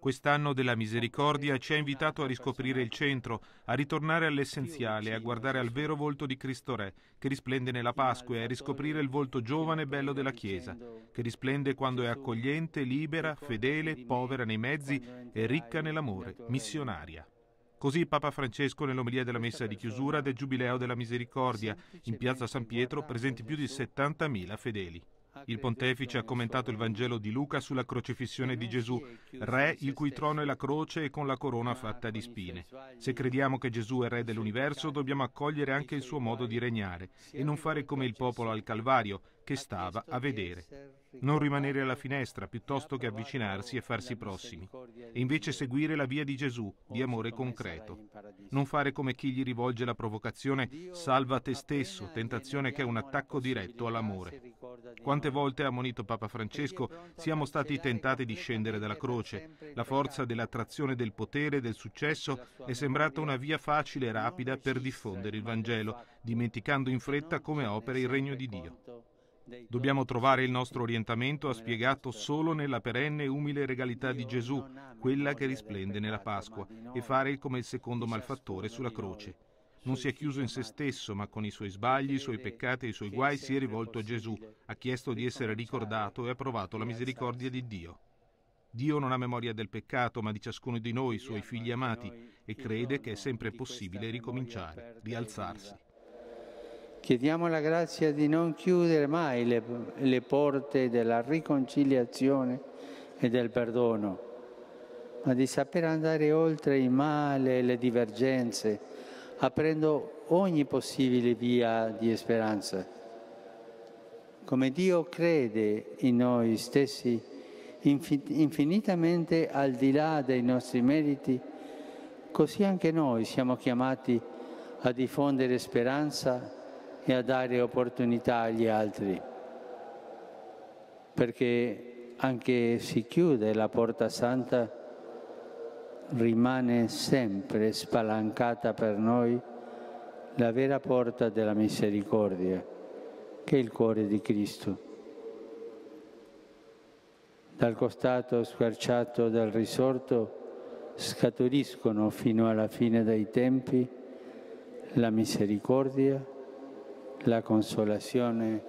Quest'anno della misericordia ci ha invitato a riscoprire il centro, a ritornare all'essenziale, a guardare al vero volto di Cristo Re, che risplende nella Pasqua, e a riscoprire il volto giovane e bello della Chiesa, che risplende quando è accogliente, libera, fedele, povera nei mezzi e ricca nell'amore, missionaria. Così Papa Francesco nell'omelia della messa di chiusura del Giubileo della Misericordia, in piazza San Pietro, presenti più di 70.000 fedeli. Il pontefice ha commentato il Vangelo di Luca sulla crocifissione di Gesù, re il cui trono è la croce e con la corona fatta di spine. Se crediamo che Gesù è re dell'universo, dobbiamo accogliere anche il suo modo di regnare e non fare come il popolo al Calvario, che stava a vedere. Non rimanere alla finestra piuttosto che avvicinarsi e farsi prossimi, e invece seguire la via di Gesù, di amore concreto. Non fare come chi gli rivolge la provocazione salva te stesso, tentazione che è un attacco diretto all'amore. Quante volte ha ammonito Papa Francesco siamo stati tentati di scendere dalla croce. La forza dell'attrazione del potere e del successo è sembrata una via facile e rapida per diffondere il Vangelo, dimenticando in fretta come opera il regno di Dio. Dobbiamo trovare il nostro orientamento ha spiegato solo nella perenne e umile regalità di Gesù, quella che risplende nella Pasqua, e fare come il secondo malfattore sulla croce. Non si è chiuso in se stesso, ma con i suoi sbagli, i suoi peccati e i suoi guai si è rivolto a Gesù, ha chiesto di essere ricordato e ha provato la misericordia di Dio. Dio non ha memoria del peccato, ma di ciascuno di noi, suoi figli amati, e crede che è sempre possibile ricominciare, rialzarsi. Chiediamo la grazia di non chiudere mai le, le, porte della riconciliazione e del perdono, ma di saper andare oltre il male e le divergenze, aprendo ogni possibile via di speranza. Come Dio crede in noi stessi, infinitamente al di là dei nostri meriti, così anche noi siamo chiamati a diffondere speranza e a dare opportunità agli altri, perché anche si chiude la porta santa, rimane sempre spalancata per noi la vera porta della misericordia, che è il cuore di Cristo. Dal costato squarciato del risorto scaturiscono fino alla fine dei tempi la misericordia, la consolazione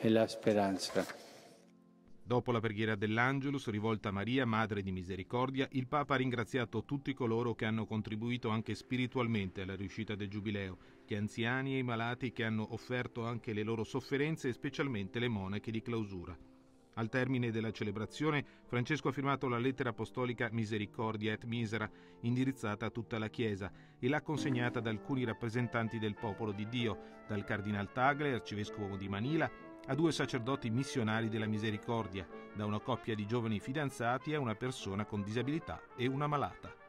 e la speranza. Dopo la preghiera dell'Angelus rivolta a Maria, Madre di Misericordia, il Papa ha ringraziato tutti coloro che hanno contribuito anche spiritualmente alla riuscita del Giubileo, gli anziani e i malati che hanno offerto anche le loro sofferenze e specialmente le monache di clausura. Al termine della celebrazione, Francesco ha firmato la lettera apostolica Misericordia et Misera, indirizzata a tutta la Chiesa, e l'ha consegnata ad alcuni rappresentanti del popolo di Dio, dal Cardinal Tagle, arcivescovo di Manila, a due sacerdoti missionari della Misericordia, da una coppia di giovani fidanzati a una persona con disabilità e una malata.